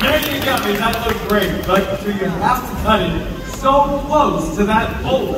There you go, that looks great, but you have to cut it so close to that boulder.